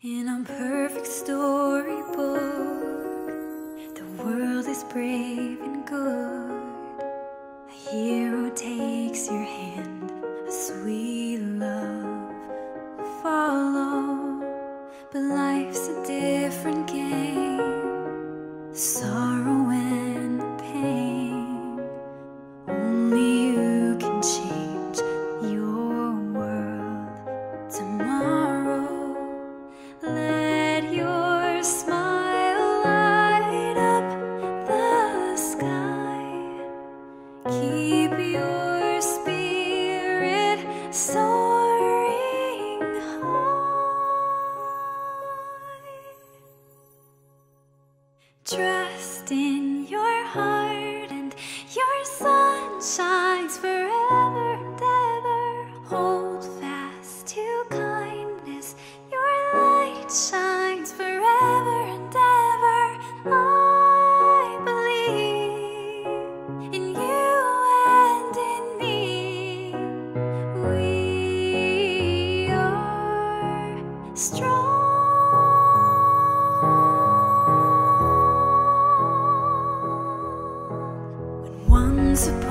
In a perfect storybook, the world is brave and good. A hero takes your hand. in your heart and your sun shines forever and ever. Hold fast to kindness, your light shines. principle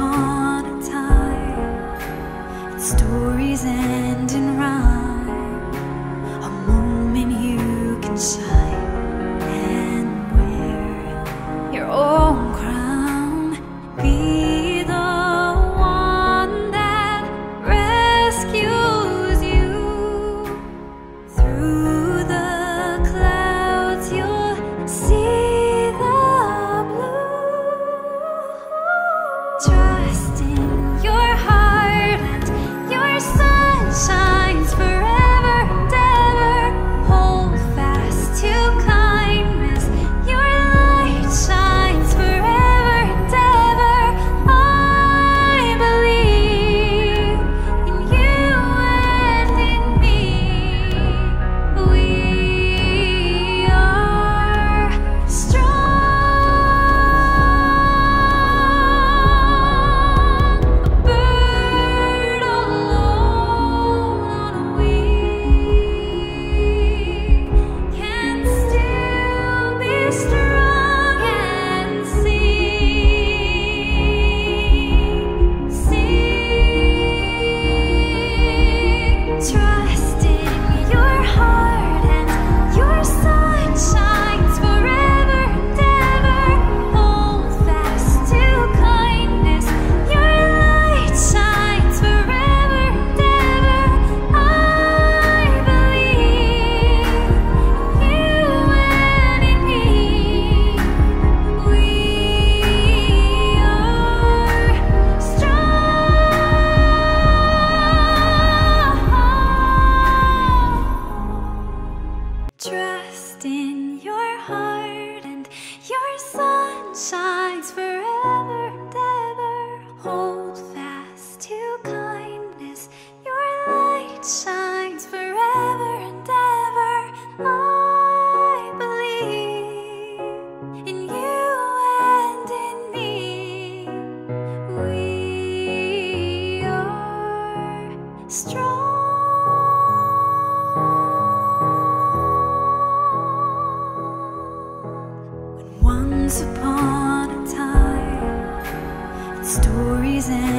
Strong. Once upon a time, stories and